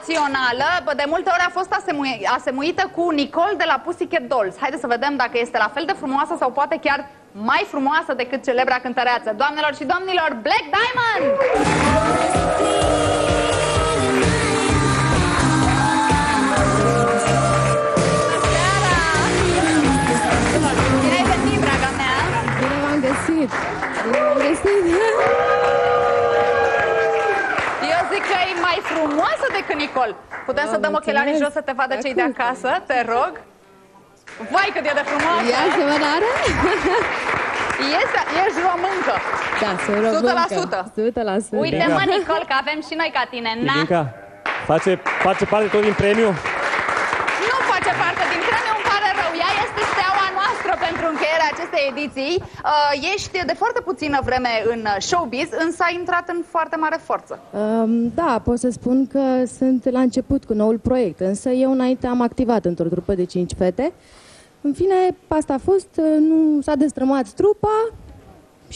excepțională. Bă, De multe ori a fost asemui- asemuită cu Nicole de la Pussycat Dolls. Haideți să vedem dacă este la fel de frumoasă sau poate chiar mai frumoasă decât celebra cântăreață. Doamnelor și domnilor, Black Diamond! Frumoasă decât Nicol. Putem să Da, dăm ochelarii mulțumesc. jos să te vadă cei de Acum. acasă, te rog. Vai cât e de frumoasă! Ia asemănare? Este, ești româncă. Da, sunt româncă. 100%. 100%. Uite mă, Nicol, că avem și noi ca tine. Na, Ilinca, face, face parte tot din premiu? nu face parte din premiu, pentru încheierea acestei ediții. Uh, ești de foarte puțină vreme în uh, showbiz, însă ai intrat în foarte mare forță. Um, da, pot să spun că sunt la început cu noul proiect, însă eu înainte am activat într-o trupă de 5 fete. În fine, asta a fost, nu s-a destrămat trupa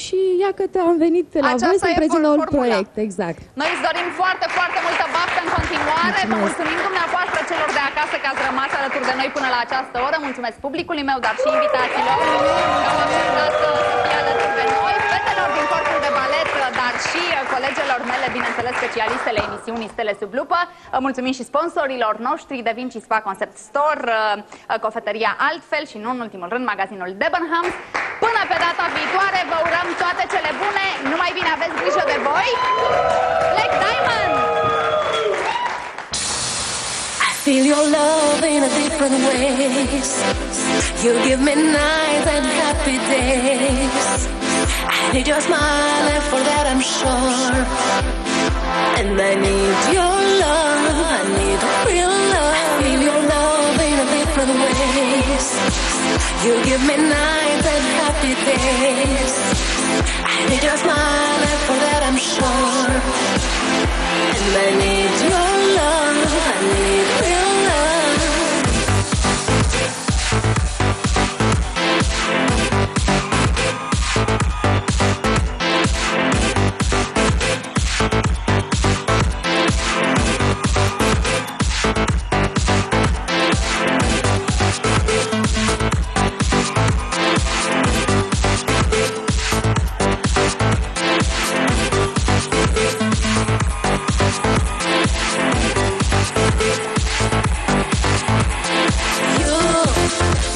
și ia că te am venit la Aceasta voi să e prezint for- noul formula. proiect, exact. Noi îți dorim foarte, foarte multă baftă în continuare. Vă Mulțumesc. mulțumim dumneavoastră celor de acasă că ați rămas alături de noi până la această oră. Mulțumesc publicului meu, dar și invitaților că au acceptat uh, să fie alături de noi. Fetelor din corpul de balet, uh, dar și uh, colegelor mele, bineînțeles specialistele emisiunii Stele sub lupă. Uh, Mulțumim și sponsorilor noștri, De Vinci Spa Concept Store, uh, uh, cofetăria Altfel și nu în ultimul rând magazinul Debenhams. Până pe data viitoare, vă urăm toate cele bune. Numai bine aveți grijă de voi. Black Diamond! I feel your love in a different way. You give me nights and happy days. I need your smile, and for that I'm sure. And I need your You give me nights and happy days. I need your smile, and for that I'm sure. And I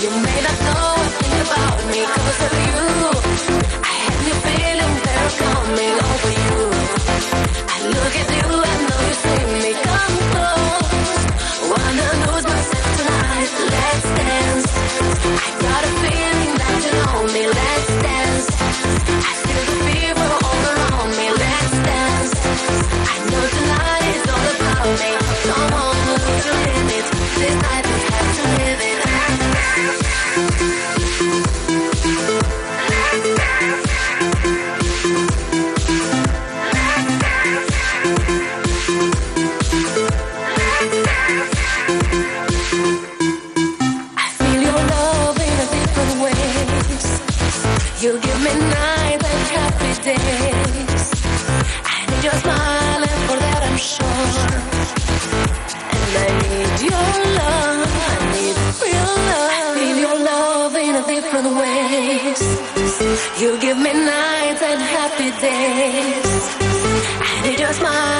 you may not know a thing about me 'cause You give me nights and happy days. I need your smile, and for that I'm sure. And I need your love. I need real love. I feel your love in a different ways. You give me nights and happy days. I need your smile,